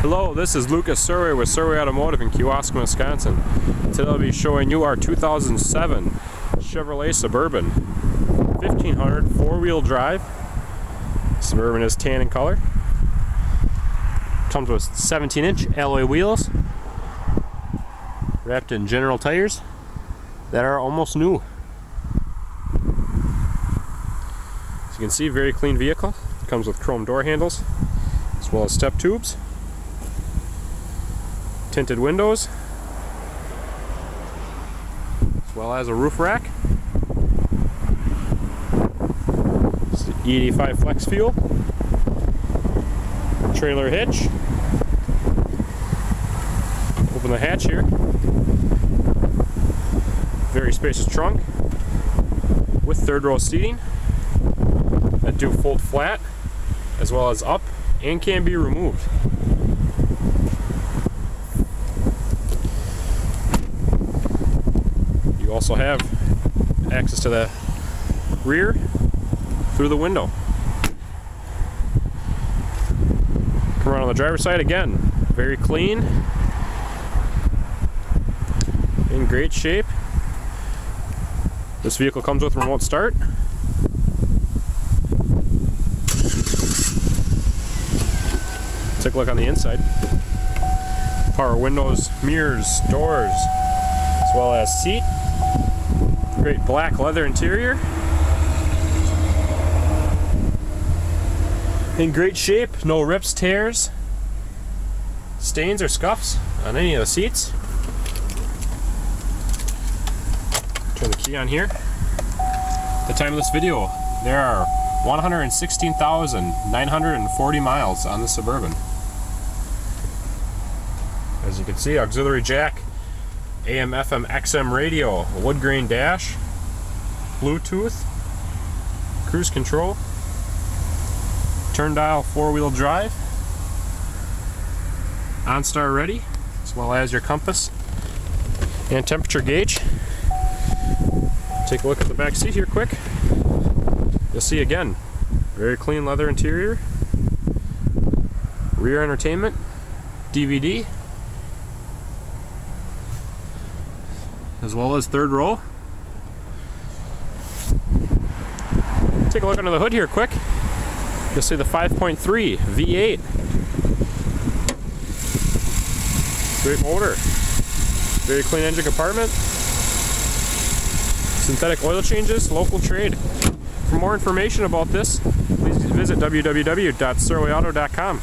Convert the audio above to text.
Hello, this is Lucas Serwe with Serwe Automotive in Kewaskum, Wisconsin. Today I'll be showing you our 2007 Chevrolet Suburban 1500 four-wheel drive. Suburban is tan in color. Comes with 17-inch alloy wheels, wrapped in general tires that are almost new. As you can see, very clean vehicle. Comes with chrome door handles, as well as step tubes tinted windows, as well as a roof rack. It's the E85 flex fuel, trailer hitch. Open the hatch here. Very spacious trunk with third row seating that do fold flat as well as up and can be removed. Also have access to the rear through the window. Come around on the driver's side again. Very clean. In great shape. This vehicle comes with remote start. Take a look on the inside. Power windows, mirrors, doors, as well as seat. Great black leather interior. In great shape, no rips, tears, stains, or scuffs on any of the seats. Turn the key on here. At the time of this video, there are 116,940 miles on the Suburban. As you can see, auxiliary jack AM, FM, XM radio, wood grain dash, Bluetooth, cruise control, turn dial four wheel drive, OnStar ready, as well as your compass. And temperature gauge. Take a look at the back seat here quick. You'll see again, very clean leather interior, rear entertainment, DVD, as well as third row. Take a look under the hood here quick. You'll see the 5.3 V8. Great motor. Very clean engine compartment. Synthetic oil changes, local trade. For more information about this, please visit www.serweauto.com.